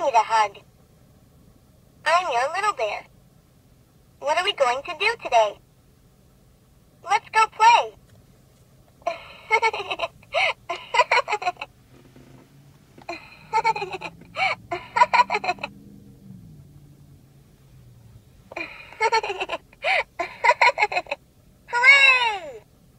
I need a hug. I'm your little bear. What are we going to do today?